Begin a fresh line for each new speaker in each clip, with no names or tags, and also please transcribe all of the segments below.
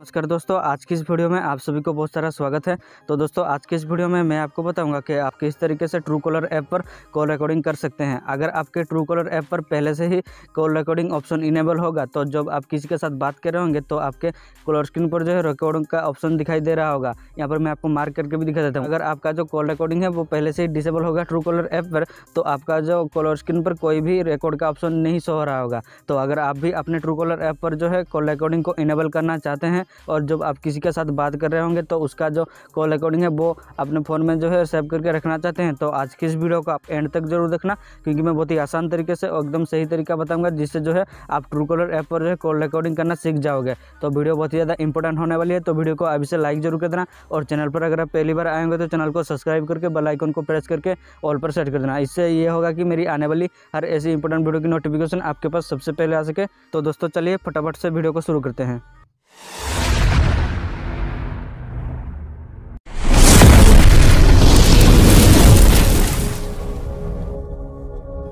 नमस्कार दोस्तों, आज की इस वीडियो में आप सभी को बहुत सारा स्वागत है। तो दोस्तों, आज की इस वीडियो में मैं आपको बताऊँगा कि आप किस तरीके से ट्रू कॉलर ऐप पर कॉल रिकॉर्डिंग कर सकते हैं। अगर आपके ट्रू कॉलर ऐप पर पहले से ही कॉल रिकॉर्डिंग ऑप्शन इनेबल होगा तो जब आप किसी के साथ बात कर रहे होंगे तो आपके कॉलर स्क्रीन पर जो है रिकॉर्डिंग का ऑप्शन दिखाई दे रहा होगा। यहाँ पर मैं आपको मार्क करके भी दिखा देता हूँ। अगर आपका जो कॉल रिकॉर्डिंग है, वो पहले से ही डिसेबल होगा ट्रू कॉलर ऐप पर तो आपका जो कॉलर स्क्रीन पर कोई भी रिकॉर्ड का ऑप्शन नहीं हो रहा होगा। तो अगर आप भी अपने ट्रू कॉलर ऐप पर जो है कॉल रिकॉर्डिंग को इनेबल करना चाहते हैं और जब आप किसी के साथ बात कर रहे होंगे तो उसका जो कॉल रिकॉर्डिंग है, वो अपने फ़ोन में जो है सेव करके रखना चाहते हैं। तो आज की इस वीडियो को आप एंड तक ज़रूर देखना, क्योंकि मैं बहुत ही आसान तरीके से एकदम सही तरीका बताऊँगा, जिससे जो है आप ट्रू कॉलर ऐप पर जो है कॉल रिकॉर्डिंग करना सीख जाओगे। तो वीडियो बहुत ही ज़्यादा इंपॉर्टेंट होने वाली है तो वीडियो को अभी से लाइक ज़रूर कर देना, और चैनल पर अगर आप पहली बार आएँगे तो चैनल को सब्सक्राइब करके बेल आइकन को प्रेस करके ऑल पर सेट कर देना। इससे ये होगा कि मेरी आने वाली हर ऐसी इंपॉर्टेंट वीडियो की नोटिफिकेशन आपके पास सबसे पहले आ सके। तो दोस्तों, चलिए फटाफट से वीडियो को शुरू करते हैं।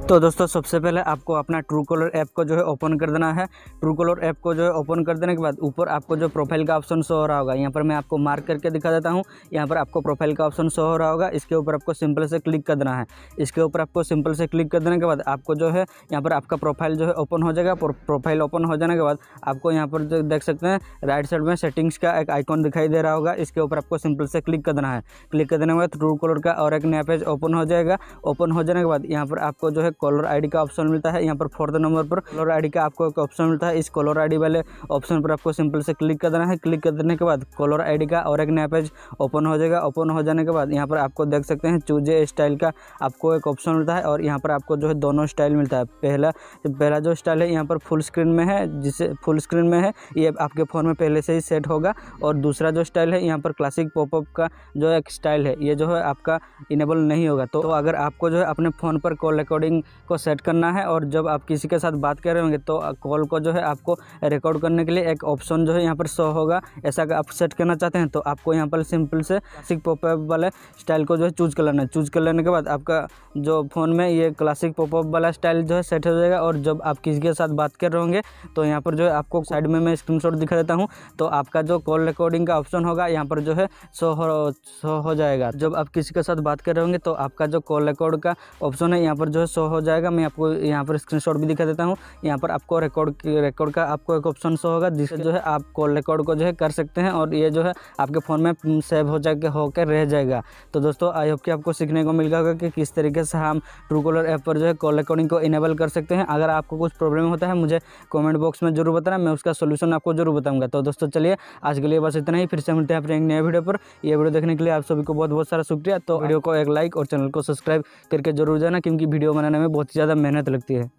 तो दोस्तों, सबसे पहले आपको अपना ट्रू कॉलर ऐप को जो है ओपन कर देना है। ट्रू कॉलर ऐप को जो है ओपन कर देने के बाद ऊपर आपको जो प्रोफ़ाइल का ऑप्शन शो हो रहा होगा, यहाँ पर मैं आपको मार्क करके दिखा देता हूँ। यहाँ पर आपको प्रोफ़ाइल का ऑप्शन शो हो रहा होगा। इसके ऊपर आपको सिंपल से क्लिक कर देना है। इसके ऊपर आपको सिंपल से क्लिक कर देने के बाद आपको जो है यहाँ पर आपका प्रोफ़ाइल जो है ओपन हो जाएगा। प्रोफ़ाइल ओपन हो जाने के बाद आपको यहाँ पर जो देख सकते हैं राइट साइड में सेटिंग्स का एक आइकॉन दिखाई दे रहा होगा। इसके ऊपर आपको सिंपल से क्लिक कर देना है। क्लिक कर देने के बाद ट्रू कॉलर का और एक नया पेज ओपन हो जाएगा। ओपन हो जाने के बाद यहाँ पर आपको जो है कॉलर आई का ऑप्शन मिलता है। यहाँ पर फोर्थ नंबर पर कॉलर आईडी का आपको एक ऑप्शन मिलता है। इस कॉलर आईडी वाले ऑप्शन पर आपको सिंपल से क्लिक कर देना है। क्लिक कर देने के बाद कॉलर आईडी का और एक नया पेज ओपन हो जाएगा। ओपन हो जाने के बाद यहाँ पर आपको देख सकते हैं चूजे स्टाइल का आपको एक ऑप्शन मिलता है और यहाँ पर आपको जो है दोनों स्टाइल मिलता है। पहला पहला जो स्टाइल है, यहाँ पर फुल स्क्रीन में है, जिसे फुल स्क्रीन में है, ये आपके फ़ोन में पहले से ही सेट होगा। और दूसरा जो स्टाइल है, यहाँ पर क्लासिक पॉपअप का जो एक स्टाइल है, ये जो है आपका इनेबल नहीं होगा। तो अगर आपको जो है अपने फ़ोन पर कॉल रिकॉर्डिंग को सेट करना है और जब आप किसी के साथ बात कर रहे होंगे तो कॉल को जो है आपको रिकॉर्ड करने के लिए एक ऑप्शन जो है यहाँ पर शो होगा। ऐसा आप सेट करना चाहते हैं तो आपको यहाँ पर सिंपल से क्लासिक पॉपअप वाले स्टाइल को जो है चूज़ कर लेना है। चूज़ कर लेने के बाद आपका जो फ़ोन में ये क्लासिक पॉपअप वाला स्टाइल जो है सेट हो जाएगा और जब आप किसी के साथ बात कर रहे होंगे तो यहाँ पर जो है आपको साइड में मैं स्क्रीन दिखा देता हूँ। तो आपका जो कॉल रिकॉर्डिंग का ऑप्शन होगा यहाँ पर जो है शो हो शो हो जाएगा। जब आप किसी के साथ बात कर रहे होंगे तो आपका जो कॉल रिकॉर्ड का ऑप्शन है यहाँ पर जो है शो हो जाएगा। मैं आपको यहाँ पर स्क्रीनशॉट भी दिखा देता हूँ। यहाँ पर आपको रिकॉर्ड रिकॉर्ड का आपको एक ऑप्शन शो होगा जिससे जो है आप कॉल रिकॉर्ड को जो है कर सकते हैं और ये जो है आपके फ़ोन में सेव हो जाए होकर रह जाएगा। तो दोस्तों आई होप कि आपको सीखने को मिल गया होगा कि किस तरीके से हम ट्रू कॉलर ऐप पर जो है कॉल रिकॉर्डिंग को इनेबल कर सकते हैं। अगर आपको कुछ प्रॉब्लम होता है मुझे कॉमेंट बॉक्स में ज़रूर बताना मैं उसका सोल्यूशन आपको ज़रूर बताऊँगा। तो दोस्तों चलिए आज के लिए बस इतना ही। फिर से मिलते हैं अपने एक नए वीडियो पर। यह वीडियो देखने के लिए आप सभी को बहुत बहुत सारा शुक्रिया। तो वीडियो को एक लाइक और चैनल को सब्सक्राइब करके ज़रूर जाना क्योंकि वीडियो बनाने में बहुत ज़्यादा मेहनत लगती है।